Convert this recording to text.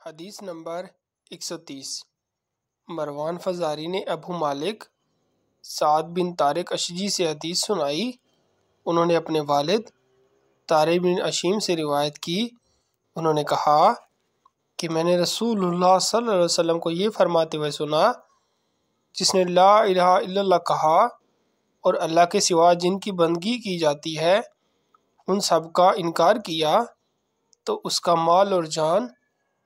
हदीस नंबर एक सौ तीस। मरवान फ़जारी ने अबू मालिक साद बिन तारिक अशजी से हदीस सुनाई। उन्होंने अपने वालिद तारिक बिन अशीम से रिवायत की। उन्होंने कहा कि मैंने रसूलुल्लाह सल्लल्लाहु अलैहि वसल्लम को ये फरमाते हुए सुना, जिसने ला इलाहा इल्लल्लाह कहा और अल्लाह के सिवा जिनकी बंदगी की जाती है, उन सब का इनकार किया तो उसका माल और जान